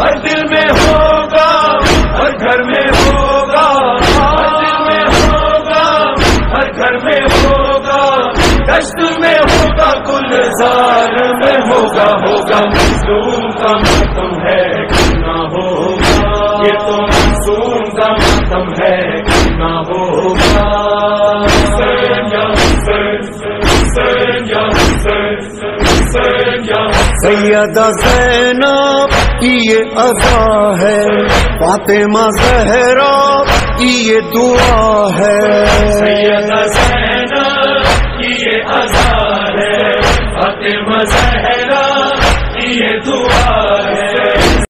हर दिल में होगा, हर घर में होगा, हर दिल में होगा, हर घर में होगा, दस्त में होगा, गुलजार में होगा होगा मजलूम का मतम है ना होगा। ये तो मजलूम का मतम है ना होगा। सैयदा सैना की ये अदा है। फातिमा जहरा की ये दुआ है। की ये अजा है। फातिमा जहरा